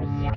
Yeah.